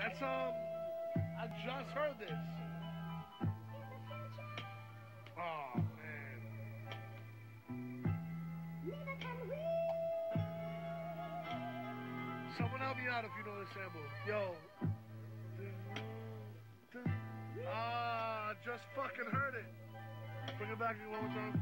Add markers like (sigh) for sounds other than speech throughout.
That's um. I just heard this. Oh man. Someone help me out if you know the sample. Yo. Ah, just fucking heard it. Bring it back one more time.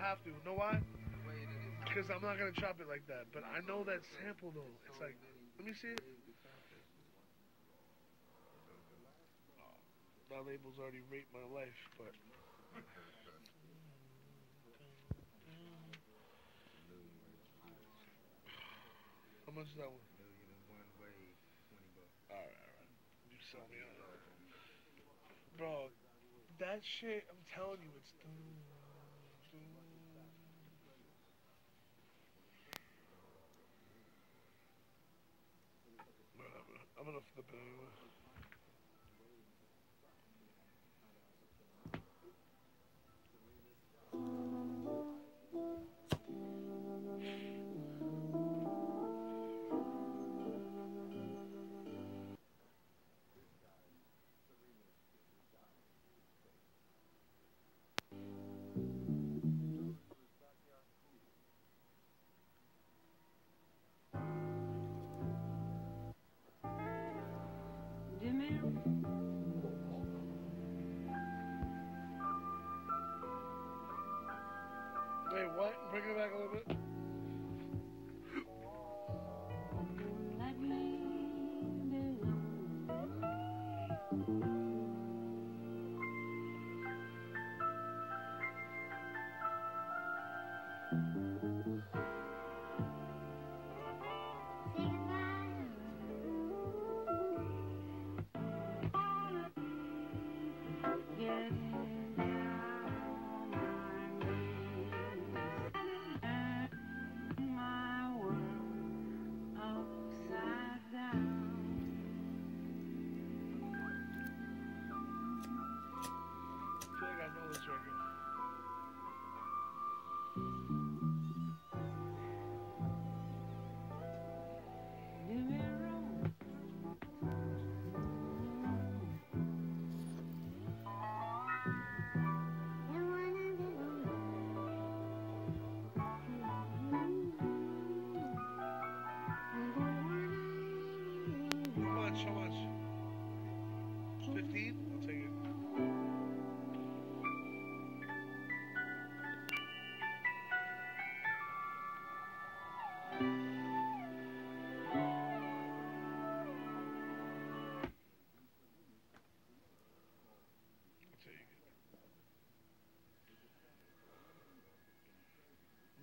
I have to. Know why? Because I'm not gonna chop it like that. But I know that sample though. It's like, let me see it. Oh, that label's already raped my life, but. How much is that one? Alright, alright. You sell me on Bro, that shit, I'm telling you, it's. Whatever. I'm gonna flip it anyway. Bring it back a little bit.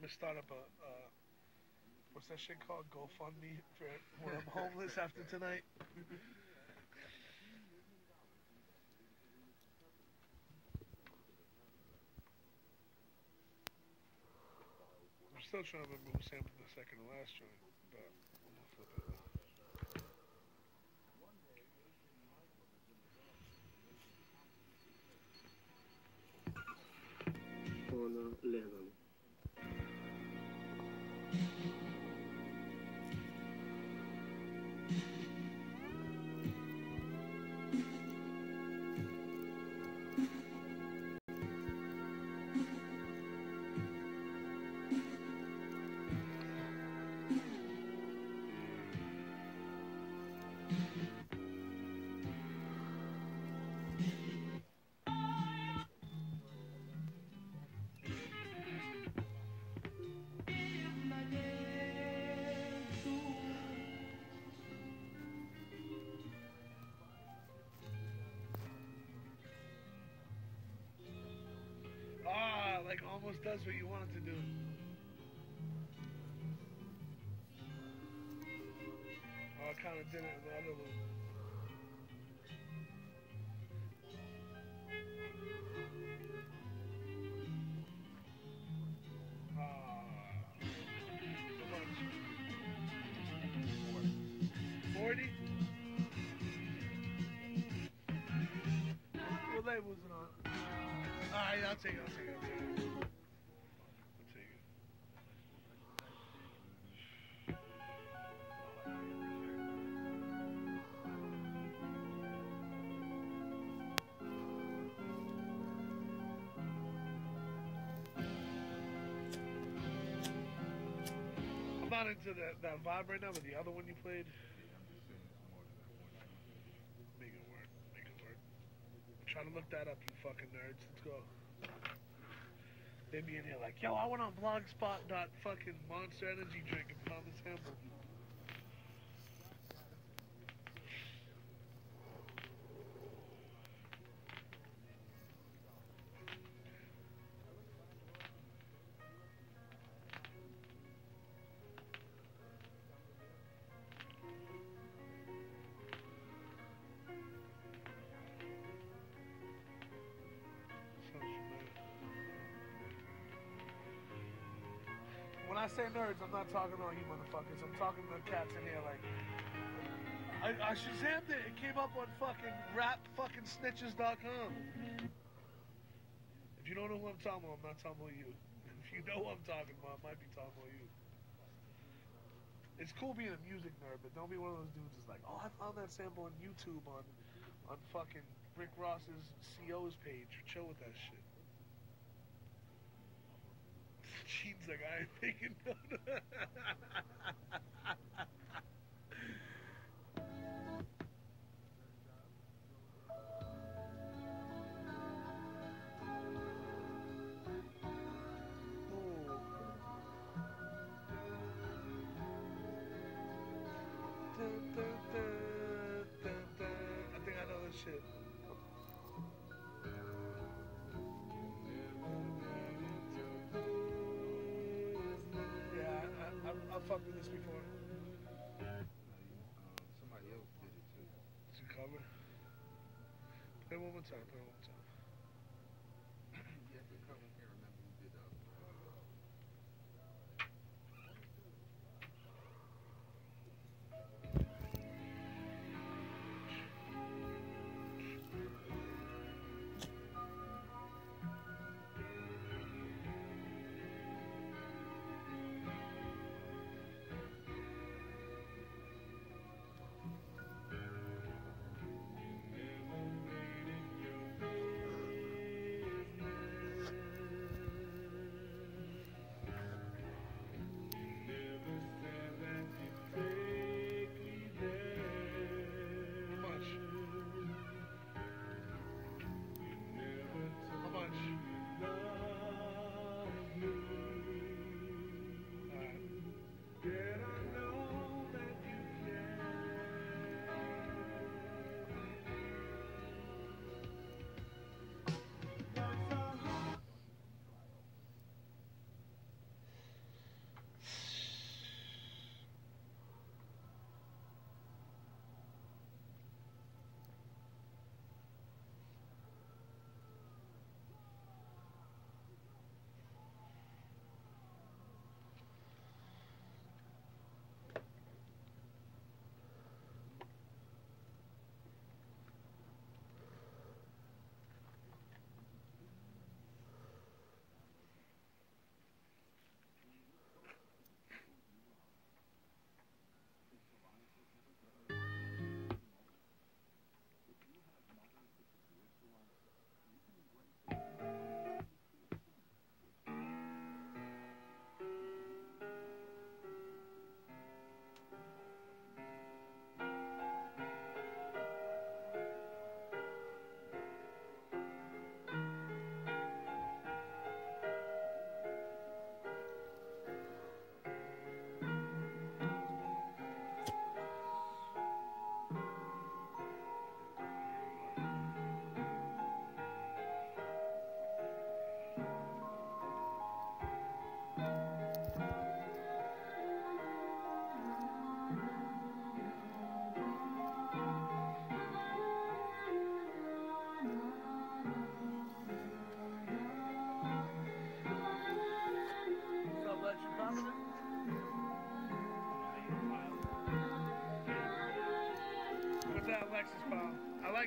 Gonna start up a, uh, what's that shit called? GoFundMe for when I'm homeless after tonight. I'm still trying to remove sample the second to last joint, but I'm like almost does what you want it to do. Oh, kind of did it the other. Ah, 40? What label was it on? I'll take it, I'll take it. I'll take it. I'm not into that, that vibe right now, but the other one you played, make it work, make it work. I'm trying to look that up, you fucking nerds. Let's go. They be in here like, yo, I went on blogspot fucking monster energy drink and found sample. When I say nerds, I'm not talking about you motherfuckers. I'm talking the cats in here like. I, I Shazammed it. It came up on fucking rap fucking snitches.com. If you don't know who I'm talking about, I'm not talking about you. If you know who I'm talking about, I might be talking about you. It's cool being a music nerd, but don't be one of those dudes that's like, oh, I found that sample on YouTube on, on fucking Rick Ross's CO's page. Chill with that shit. Gene's like, I dun. I think I know this shit. Fucked with this before. Somebody else did it too. It's a cover. Play one more time. Play one more time.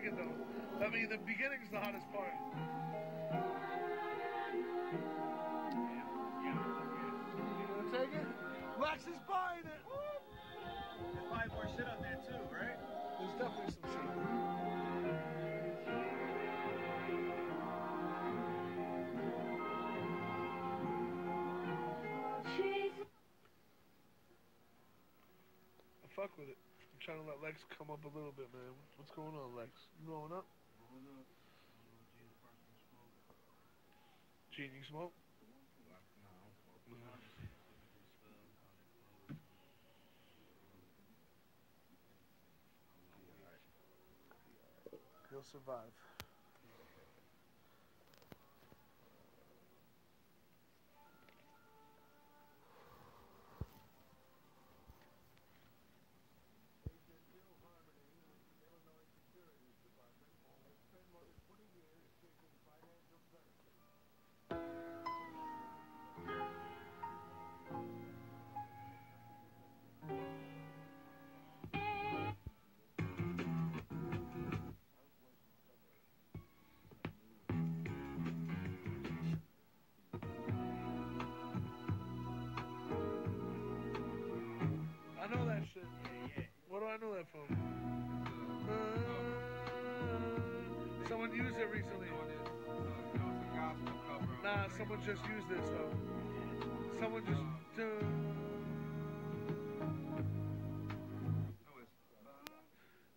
I like it though. I mean, the beginning's the hottest part. You wanna take it? Lex is buying it. Woo! There's probably more shit on there too, right? There's definitely some shit. I fuck with it. Trying to let Lex come up a little bit, man. What's going on, Lex? You growing up? Gene, you smoke? He'll survive. I know that from? Uh, someone used it recently. Nah, someone just used this though. Someone just.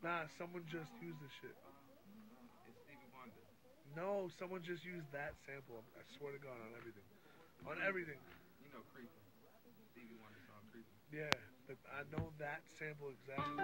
Nah, someone just used this shit. It's Stevie Wonder. No, someone just used that sample. I swear to God, on everything. On everything. You know Creeping. Stevie Wonder song Creeping. Yeah, but I know that sample exactly.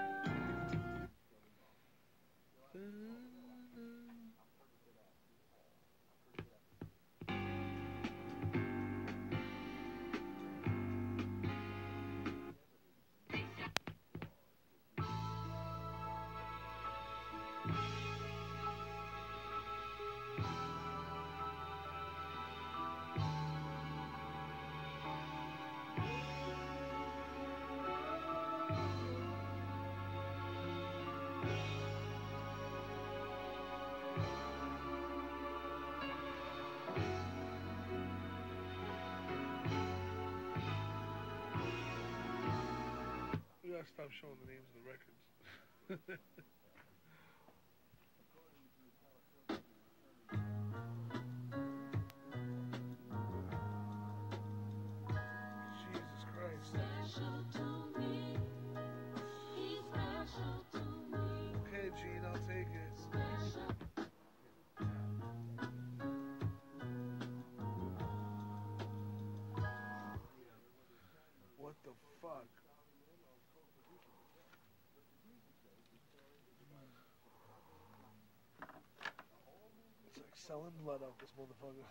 Gotta stop showing the names of the records. (laughs) selling blood out this motherfucker.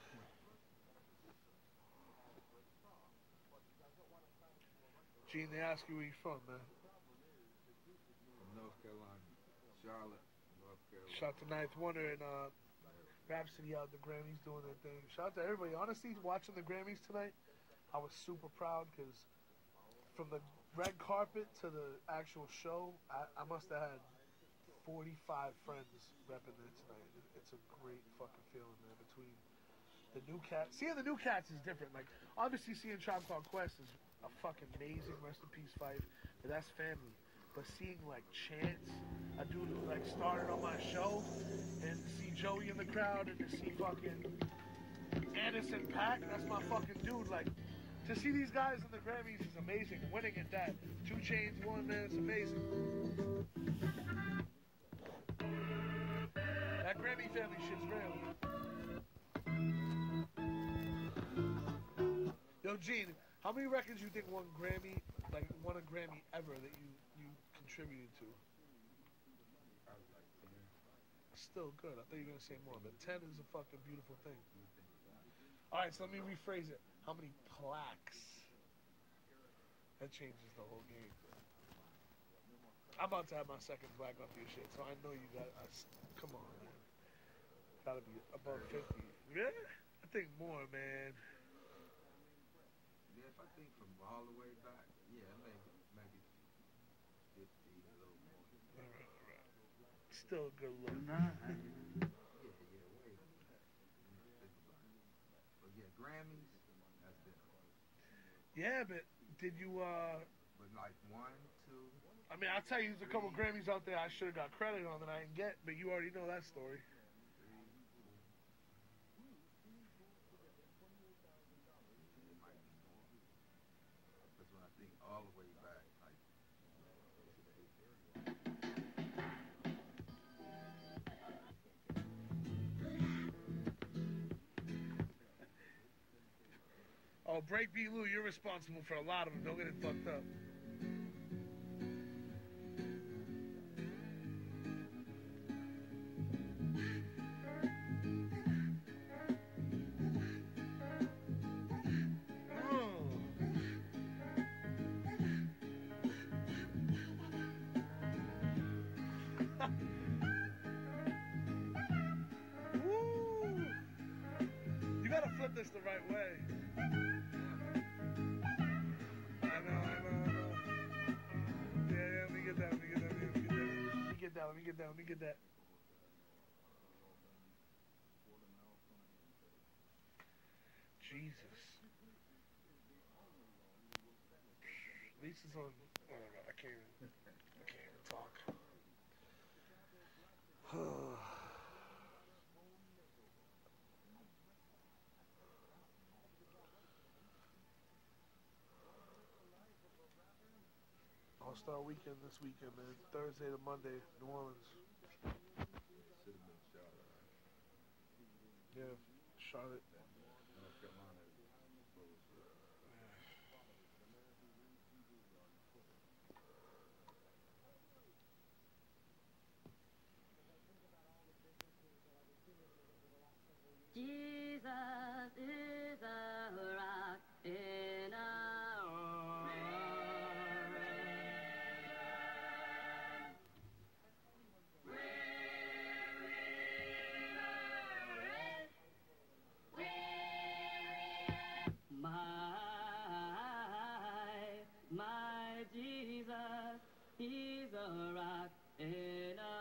Gene, they ask you where you from, man. North Carolina. Charlotte, North Carolina. Shout to Ninth Wonder and uh, Rapsody out the Grammys doing their thing. Shout out to everybody. Honestly, watching the Grammys tonight, I was super proud because from the red carpet to the actual show, I, I must have had 45 friends repping there tonight. It's a great fucking feeling, man. Between the new cats, seeing the new cats is different. Like obviously seeing Tribe Called Quest is a fucking amazing rest in peace Phife, but that's family. But seeing like Chance, a dude who like started on my show, and to see Joey in the crowd, and to see fucking Anderson .Paak, that's my fucking dude. Like to see these guys in the Grammys is amazing. Winning at that, 2 Chainz, one man, it's amazing. Shit's real. Yo, Gene, how many records you think won Grammy, like won a Grammy ever that you you contributed to? Still good. I thought you were gonna say more, but ten is a fucking beautiful thing. All right, so let me rephrase it. How many plaques? That changes the whole game. I'm about to have my second plaque off your shit, so I know you got. I s come on. Gotta be above fifty. Yeah, I think more, man. Yeah, if I think from all the way back, yeah, maybe maybe fifty, a little more. All right, all right. still a good look. Yeah, yeah, way. Think about it. But yeah, Grammys, that's different. Yeah, but did you? uh But like one, two, I mean, I'll tell you, there's a couple Grammys out there I should have got credit on that I didn't get, but you already know that story. Oh, Break B. Lou, you're responsible for a lot of them. Don't get it fucked up. That, let me get that. Jesus. Lisa's on. Oh my god, I can't even. I can't even talk. (sighs) Oh. All Star Weekend this weekend, man. Thursday to Monday, New Orleans. Yeah, Charlotte. Jesus is a rock he's a rock in our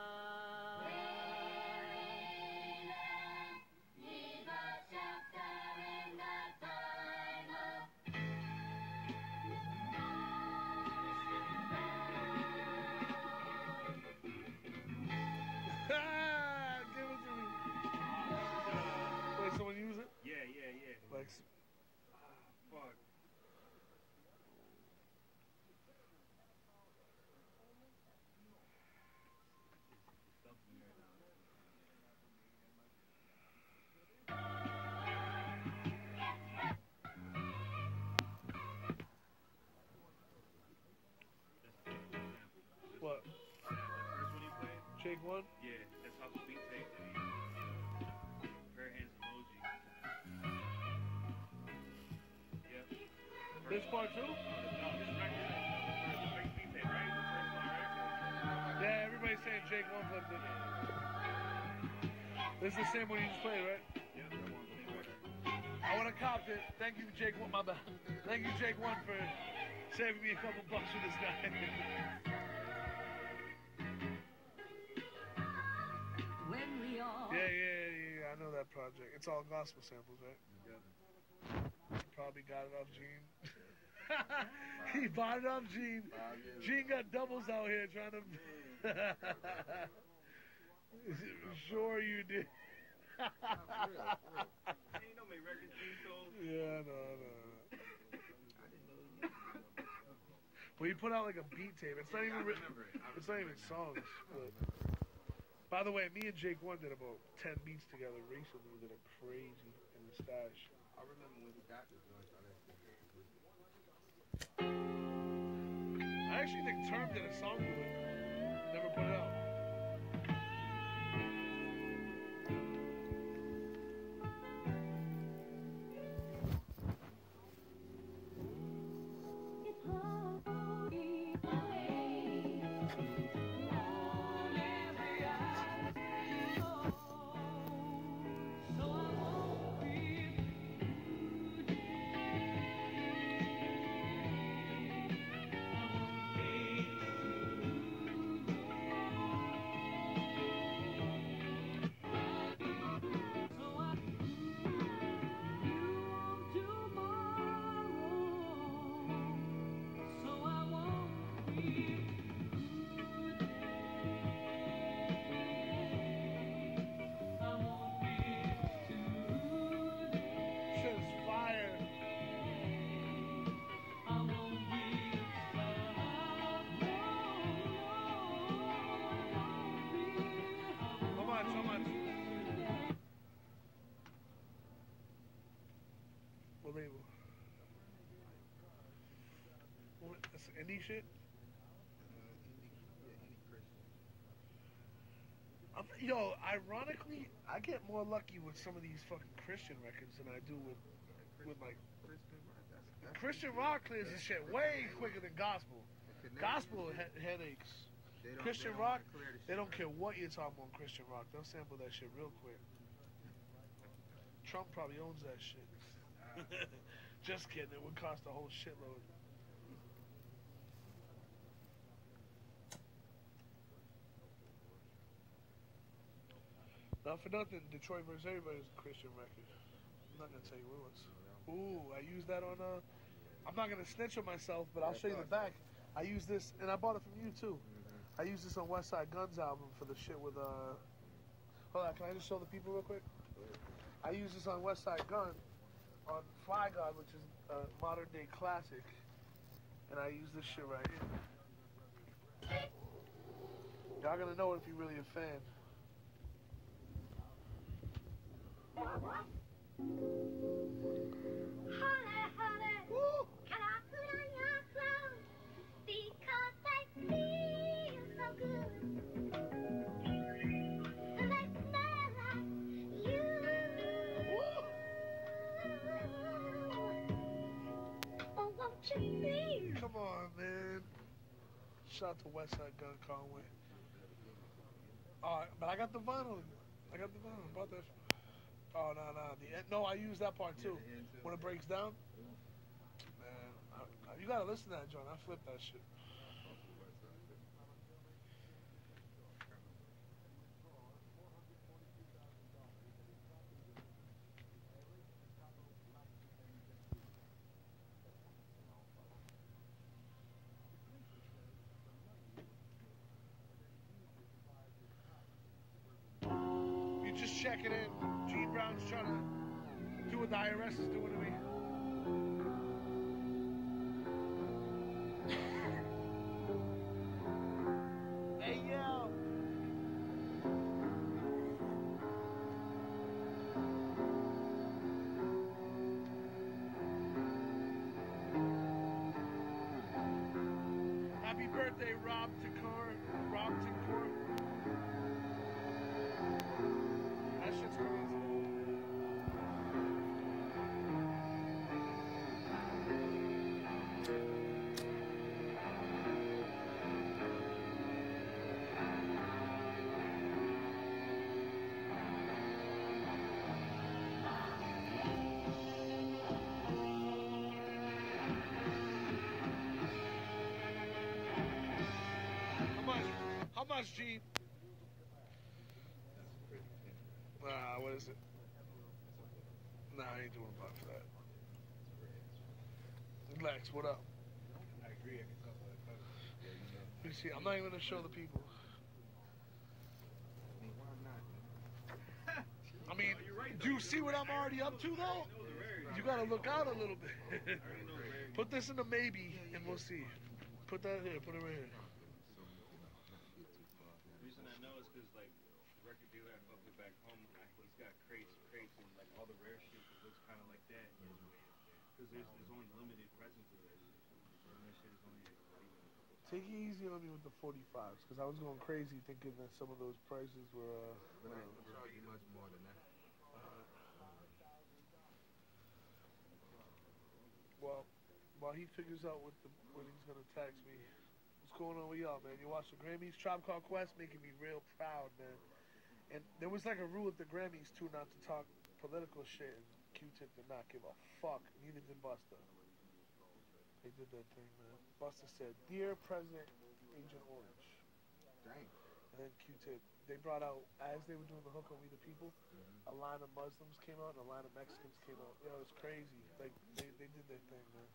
Jake one? Yeah, that's how the beat tape prayer hands emoji. Yep. This part too? No, this record is the first the beat tape, right? The first one, right? Yeah, everybody's saying Jake one flipped it. This is the same one you just played, right? One. I would have copped it. Thank you, Jake one. My bad. Thank you, Jake one, for saving me a couple bucks for this guy. (laughs) yeah, yeah, yeah, yeah. I know that project. It's all gospel samples, right? Yeah. Probably got it off Gene. (laughs) he bought it off Gene. Gene got doubles out here trying to. (laughs) sure you did. Ain't no make records being sold. yeah, no, no. Well, he put out like a beat tape. It's not even written. remember it. I It's not even remember it now. songs. But, by the way, me and Jake One did about ten beats together recently that are crazy in the stash. I remember when he got the joint. I didn't think it was I actually think Term did a song with it. Never put it out. Indie shit. Indie, yeah, indie Christian. I'm, yo, ironically, I get more lucky with some of these fucking Christian records than I do with with like Christian rock. That's, that's Christian rock clears the shit way quicker than gospel. Gospel he- headaches. Christian they rock, the They don't care what you're talking about on Christian rock. They'll sample that shit real quick. Trump probably owns that shit. (laughs) Just kidding. It would cost a whole shitload. Not for nothing, Detroit versus Everybody is a Christian record. I'm not gonna tell you what it was. Ooh, I used that on uh I'm not gonna snitch on myself, but I'll show you the back. I used this and I bought it from you too. Mhm. I used this on Westside Gunn's album for the shit with uh Hold on, can I just show the people real quick? I used this on Westside Gunn on Fly God, which is a modern day classic. And I use this shit right here. Y'all gonna know it if you're really a fan. Honey, honey, Woo! can I put on your clothes? Because they feel so good. And they smell like you. Oh, won't you please? Come on, man. Shout out to Westside Gunn Conway. Alright, but I got the vinyl. I got the vinyl. I bought that. Oh no no the no I use that part too. Yeah, too. When it breaks down. Man, I, you gotta listen to that, John. I flip that shit. You just check it in. Do what the IRS is doing to me. Hey yo. Happy birthday, Rob Takor. Rob Takor. Much, Gene? Nah, what is it? Nah, I ain't doing a buck for that. Lex, what up? I agree. I can talk about it. Yeah, you. Let me see. I'm not even gonna show the people. I mean, why not? man? I mean, do you see what I'm already up to though? You gotta look out a little bit. (laughs) Put this in the maybe, and we'll see. Put that here. Put it right here. So, you know, not to get too far. The reason I know is because like the record dealer I fuck with back home, I- he's got crates, crates, and like all the rare shit that looks kind of like that. Because there's, there's only limited presence of that shit. And that shit is only like, even a couple. Take it easy on me with the 45s, because I was going crazy thinking that some of those prices were. Uh, But I uh, can charge you much more than that. well, while he figures out what the when he's gonna tax me, what's going on with y'all, man? You watch the Grammys? Tribe Called Quest making me real proud, man. And there was like a rule at the Grammys too, not to talk political shit. And Q-Tip did not give a fuck. Neither did Busta. They did that thing, man. Busta said, "Dear President Agent Orange," Dang. and then Q-Tip. They brought out as they were doing the hook on We the People. Mm-hmm. A line of Muslims came out and a line of Mexicans came out. Yo, it was crazy. Like they, they did their thing, man.